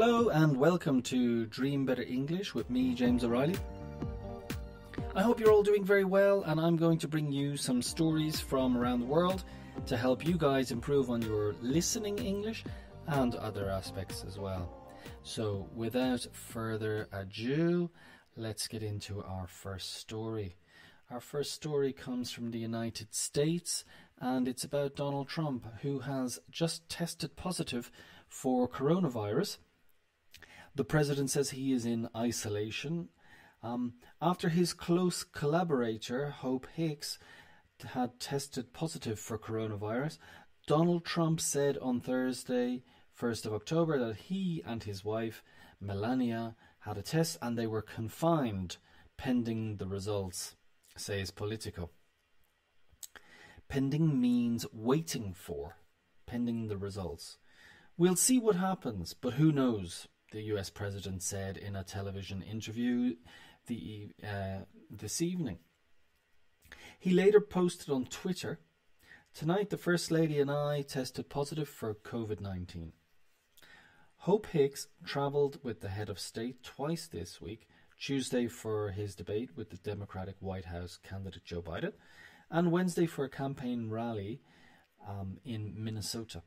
Hello and welcome to Dream Better English with me, James O'Reilly. I hope you're all doing very well, and I'm going to bring you some stories from around the world to help you guys improve on your listening English and other aspects as well. So, without further ado, let's get into our first story. Our first story comes from the United States and it's about Donald Trump, who has just tested positive for coronavirus. The president says he is in isolation um, after his close collaborator, Hope Hicks, had tested positive for coronavirus. Donald Trump said on Thursday, 1st of October, that he and his wife, Melania, had a test and they were confined pending the results, says Politico. Pending means waiting for, pending the results. We'll see what happens, but who knows, the US president said in a television interview the, uh, this evening. He later posted on Twitter Tonight, the First Lady and I tested positive for COVID 19. Hope Hicks travelled with the head of state twice this week Tuesday for his debate with the Democratic White House candidate Joe Biden, and Wednesday for a campaign rally um, in Minnesota.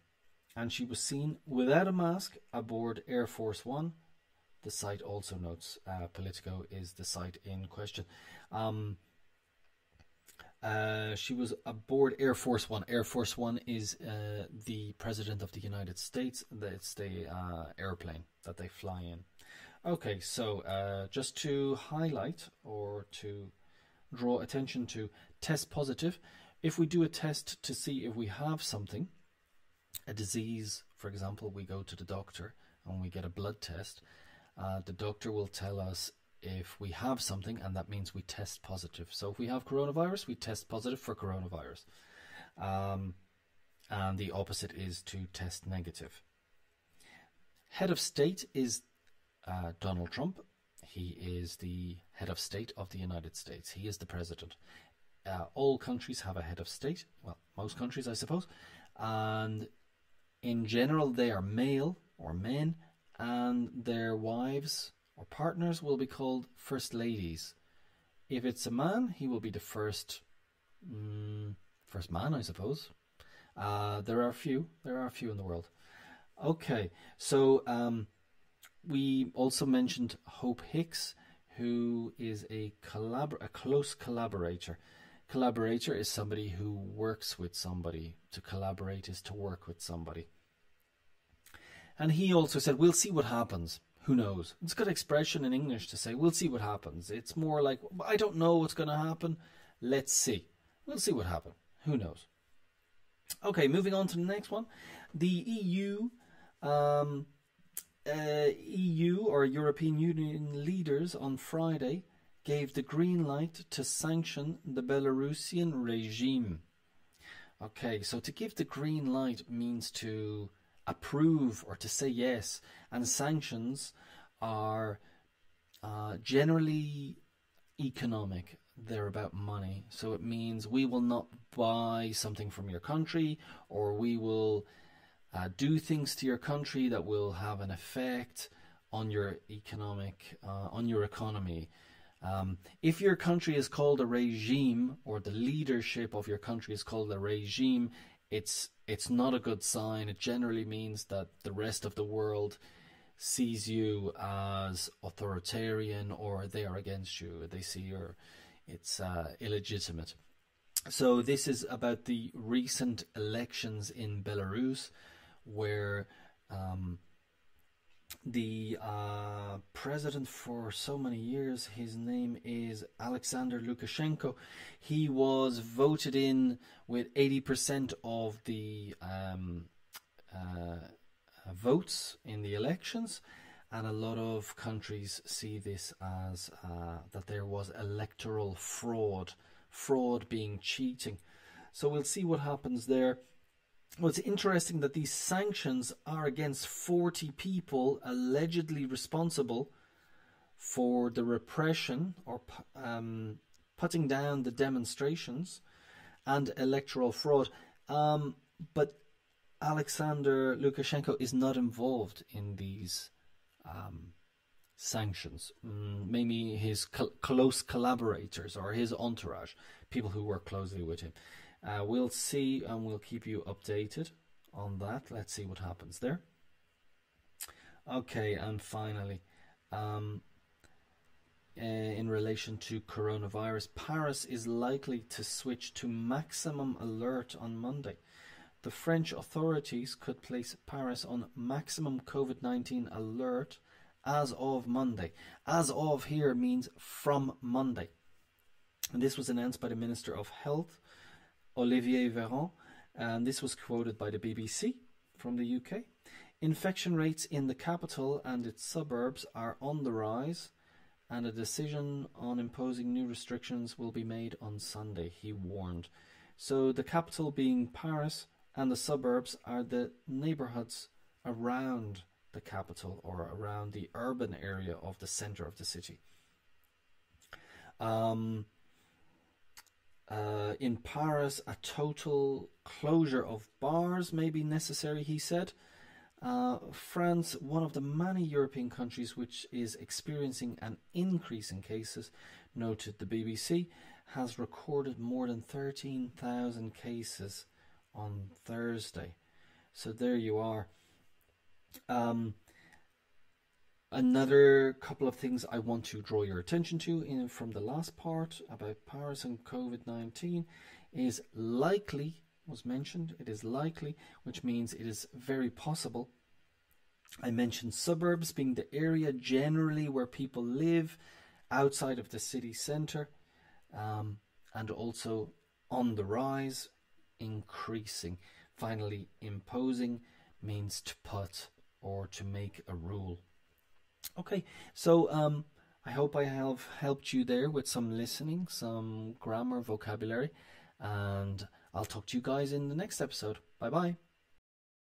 And she was seen without a mask aboard Air Force One. The site also notes uh, Politico is the site in question. Um, uh, she was aboard Air Force One. Air Force One is uh, the president of the United States. It's the uh, airplane that they fly in. Okay, so uh, just to highlight or to draw attention to test positive, if we do a test to see if we have something, a disease, for example, we go to the doctor and we get a blood test, uh, the doctor will tell us if we have something, and that means we test positive. So if we have coronavirus, we test positive for coronavirus. Um, and the opposite is to test negative. Head of state is uh, Donald Trump. He is the head of state of the United States. He is the president. Uh, all countries have a head of state. Well, most countries, I suppose. And in general, they are male or men, and their wives or partners will be called first ladies. If it's a man, he will be the first, mm, first man, I suppose. Uh, there are a few. There are a few in the world. Okay, so um, we also mentioned Hope Hicks, who is a collabor- a close collaborator. Collaborator is somebody who works with somebody. To collaborate is to work with somebody. And he also said, "We'll see what happens." Who knows? It's a good expression in English to say, "We'll see what happens." It's more like, "I don't know what's going to happen. Let's see. We'll see what happens. Who knows?" Okay, moving on to the next one. The EU um, uh, EU or European Union leaders on Friday gave the green light to sanction the Belarusian regime. Okay, so to give the green light means to approve or to say yes, and sanctions are uh, generally economic. They're about money. So it means we will not buy something from your country or we will uh, do things to your country that will have an effect on your economic, uh, on your economy. Um, if your country is called a regime, or the leadership of your country is called a regime, it's it's not a good sign. It generally means that the rest of the world sees you as authoritarian, or they are against you. They see you it's uh, illegitimate. So this is about the recent elections in Belarus where um, the uh, president for so many years, his name is Alexander Lukashenko. He was voted in with 80% of the um, uh, votes in the elections, and a lot of countries see this as uh, that there was electoral fraud, fraud being cheating. So we'll see what happens there. Well, it's interesting that these sanctions are against 40 people allegedly responsible for the repression or um, putting down the demonstrations and electoral fraud. Um, but Alexander Lukashenko is not involved in these um, sanctions. Mm, maybe his close collaborators or his entourage, people who work closely with him. Uh, we'll see and we'll keep you updated on that. Let's see what happens there. Okay, and finally, um, uh, in relation to coronavirus, Paris is likely to switch to maximum alert on Monday. The French authorities could place Paris on maximum COVID 19 alert as of Monday. As of here means from Monday. And this was announced by the Minister of Health, Olivier Véran, and this was quoted by the BBC from the UK. Infection rates in the capital and its suburbs are on the rise, and a decision on imposing new restrictions will be made on Sunday, he warned. So, the capital being Paris and the suburbs are the neighbourhoods around the capital or around the urban area of the centre of the city. Um, uh, in Paris, a total closure of bars may be necessary, he said. Uh, France, one of the many European countries which is experiencing an increase in cases, noted the BBC, has recorded more than 13,000 cases on Thursday. So there you are. Um, another couple of things I want to draw your attention to in from the last part about Paris and COVID 19 is likely was mentioned. It is likely, which means it is very possible. I mentioned suburbs being the area generally where people live outside of the city centre um, and also on the rise, increasing. Finally, imposing means to put or to make a rule. Okay, so um, I hope I have helped you there with some listening, some grammar, vocabulary, and I'll talk to you guys in the next episode. Bye bye.